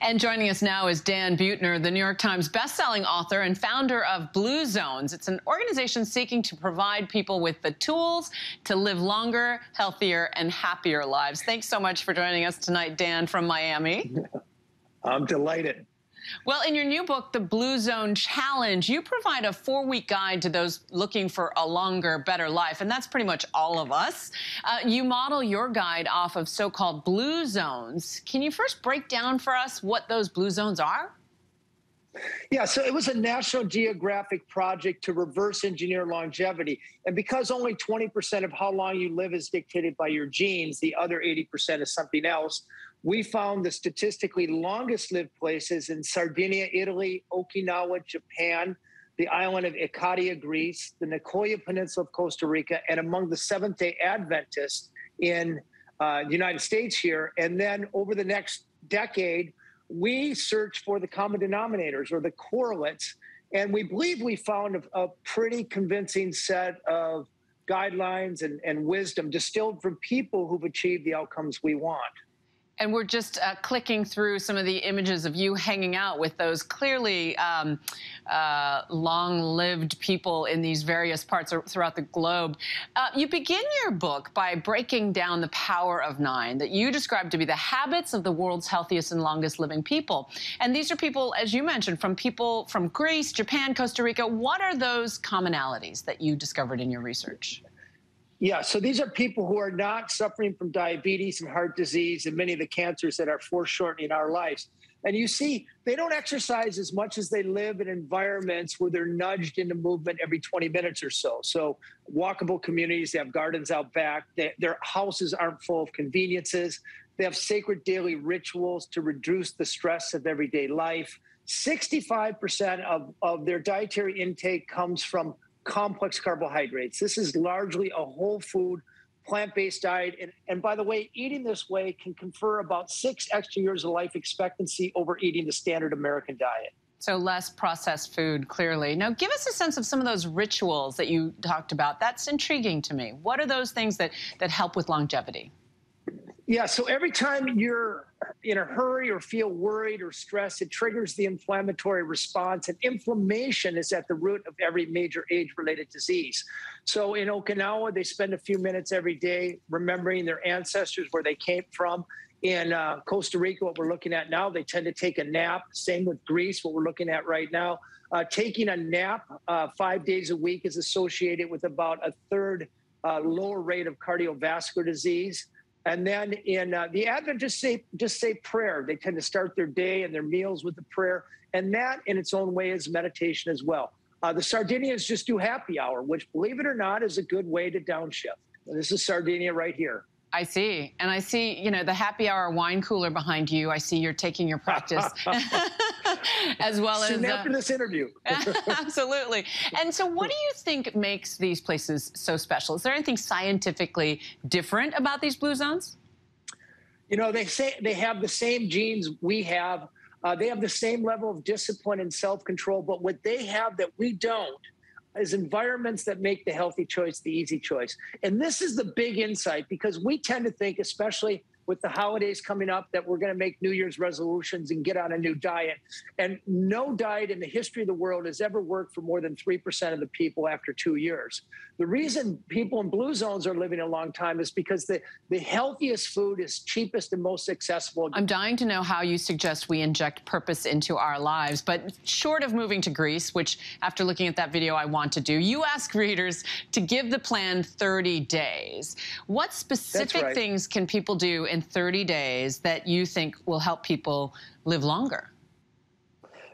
And joining us now is Dan Buettner, the New York Times bestselling author and founder of Blue Zones. It's an organization seeking to provide people with the tools to live longer, healthier, and happier lives. Thanks so much for joining us tonight, Dan, from Miami. I'm delighted. Well, in your new book, The Blue Zone Challenge, you provide a four week guide to those looking for a longer, better life, and that's pretty much all of us. Uh, you model your guide off of so called blue zones. Can you first break down for us what those blue zones are? Yeah, so it was a National Geographic project to reverse engineer longevity. And because only 20% of how long you live is dictated by your genes, the other 80% is something else we found the statistically longest lived places in Sardinia, Italy, Okinawa, Japan, the island of Ikaria, Greece, the Nicoya Peninsula of Costa Rica, and among the Seventh day Adventists in uh, the United States here. And then over the next decade, we searched for the common denominators or the correlates. And we believe we found a, a pretty convincing set of guidelines and, and wisdom distilled from people who've achieved the outcomes we want. And we're just uh, clicking through some of the images of you hanging out with those clearly um, uh, long lived people in these various parts throughout the globe. Uh, you begin your book by breaking down the power of nine that you describe to be the habits of the world's healthiest and longest living people. And these are people, as you mentioned, from people from Greece, Japan, Costa Rica. What are those commonalities that you discovered in your research? Yeah, so these are people who are not suffering from diabetes and heart disease and many of the cancers that are foreshortening our lives. And you see, they don't exercise as much as they live in environments where they're nudged into movement every 20 minutes or so. So, walkable communities, they have gardens out back, they, their houses aren't full of conveniences, they have sacred daily rituals to reduce the stress of everyday life. 65% of, of their dietary intake comes from complex carbohydrates. This is largely a whole food, plant based diet. And, and by the way, eating this way can confer about six extra years of life expectancy over eating the standard American diet. So less processed food, clearly. Now, give us a sense of some of those rituals that you talked about. That's intriguing to me. What are those things that, that help with longevity? Yeah, so every time you're in a hurry or feel worried or stressed, it triggers the inflammatory response. And inflammation is at the root of every major age related disease. So in Okinawa, they spend a few minutes every day remembering their ancestors, where they came from. In uh, Costa Rica, what we're looking at now, they tend to take a nap. Same with Greece, what we're looking at right now. Uh, taking a nap uh, five days a week is associated with about a third uh, lower rate of cardiovascular disease. And then in uh, the Adventists say just say prayer. They tend to start their day and their meals with the prayer, and that in its own way is meditation as well. Uh, the Sardinians just do happy hour, which, believe it or not, is a good way to downshift. this is Sardinia right here. I see. And I see, you know, the happy hour wine cooler behind you. I see you're taking your practice as well Soon as after uh, this interview. absolutely. And so what do you think makes these places so special? Is there anything scientifically different about these blue zones? You know, they say they have the same genes we have. Uh, they have the same level of discipline and self-control, but what they have that we don't is environments that make the healthy choice the easy choice. And this is the big insight because we tend to think, especially with the holidays coming up that we're going to make New Year's resolutions and get on a new diet. And no diet in the history of the world has ever worked for more than 3% of the people after two years. The reason people in blue zones are living a long time is because the, the healthiest food is cheapest and most accessible. I'm dying to know how you suggest we inject purpose into our lives. But short of moving to Greece, which after looking at that video, I want to do, you ask readers to give the plan 30 days. What specific right. things can people do in 30 days that you think will help people live longer?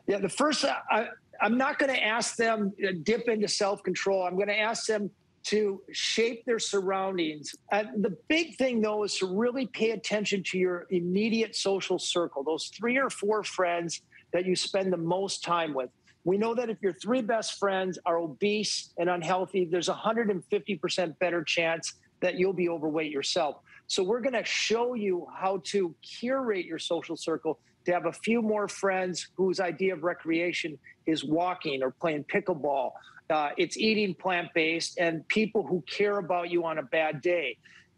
Yeah, the first, I, I'm not going to ask them to dip into self control. I'm going to ask them to shape their surroundings. And the big thing, though, is to really pay attention to your immediate social circle, those three or four friends that you spend the most time with. We know that if your three best friends are obese and unhealthy, there's a 150% better chance that you'll be overweight yourself. So we're going to show you how to curate your social circle to have a few more friends whose idea of recreation is walking or playing pickleball. Uh, it's eating plant based and people who care about you on a bad day.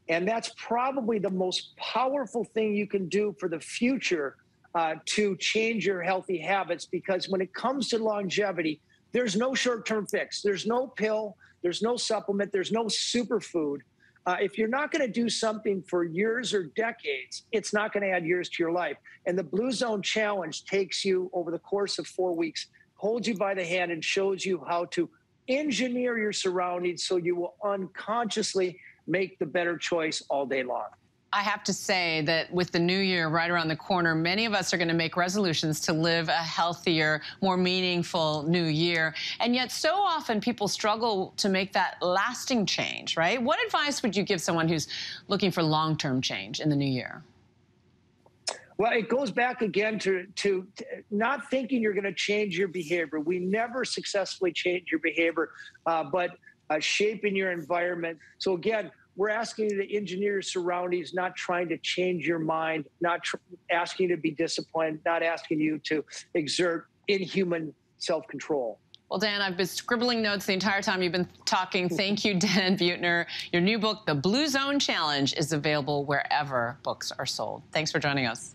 And that's probably the most powerful thing you can do for the future uh, to change your healthy habits because when it comes to longevity, there's no short term fix. There's no pill, there's no supplement, there's no superfood. Uh, if you're not going to do something for years or decades, it's not going to add years to your life. And the Blue Zone Challenge takes you over the course of four weeks, holds you by the hand, and shows you how to engineer your surroundings so you will unconsciously make the better choice all day long. I have to say that with the new year right around the corner, many of us are going to make resolutions to live a healthier, more meaningful new year. And yet, so often people struggle to make that lasting change, right? What advice would you give someone who's looking for long term change in the new year? Well, it goes back again to, to, to not thinking you're going to change your behavior. We never successfully change your behavior, uh, but uh, shaping your environment. So, again, we're asking you to engineer your surroundings, not trying to change your mind, not tr- asking you to be disciplined, not asking you to exert inhuman self control. Well, Dan, I've been scribbling notes the entire time you've been talking. Thank you, Dan Buettner. Your new book, The Blue Zone Challenge, is available wherever books are sold. Thanks for joining us.